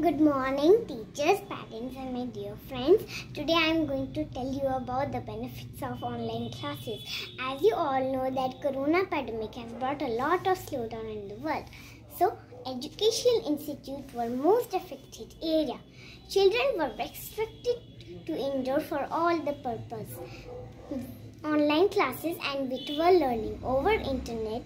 Good morning, teachers, parents, and my dear friends. Today I am going to tell you about the benefits of online classes. As you all know, that Corona pandemic has brought a lot of slowdown in the world. So, educational institutes were most affected area. Children were restricted to indoor for all the purpose. Classes and virtual learning over internet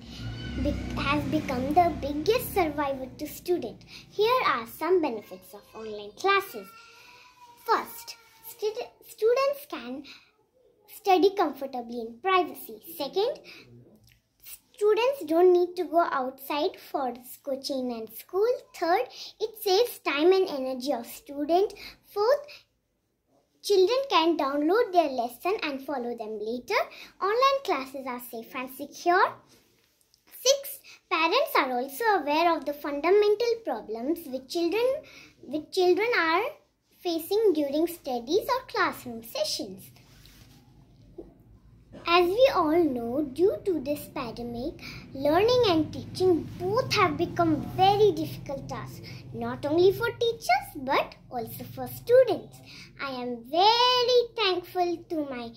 has become the biggest survivor to student. Here are some benefits of online classes. First, stud- students can study comfortably in privacy. Second, students don't need to go outside for coaching and school. Third, it saves time and energy of student. Fourth, Children can download their lesson and follow them later. Online classes are safe and secure. Six, parents are also aware of the fundamental problems which children, which children are facing during studies or classroom sessions. As we all know, due to this pandemic, learning and teaching both have become very difficult tasks, not only for teachers but also for students. I am very thankful to my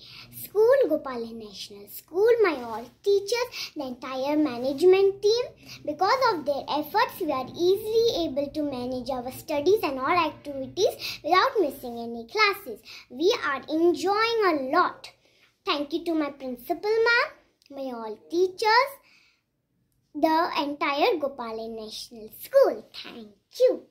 school, Gopalan National School, my all teachers, the entire management team. Because of their efforts, we are easily able to manage our studies and all activities without missing any classes. We are enjoying a lot. Thank you to my principal ma'am, my all teachers, the entire Gopalan National School. Thank you.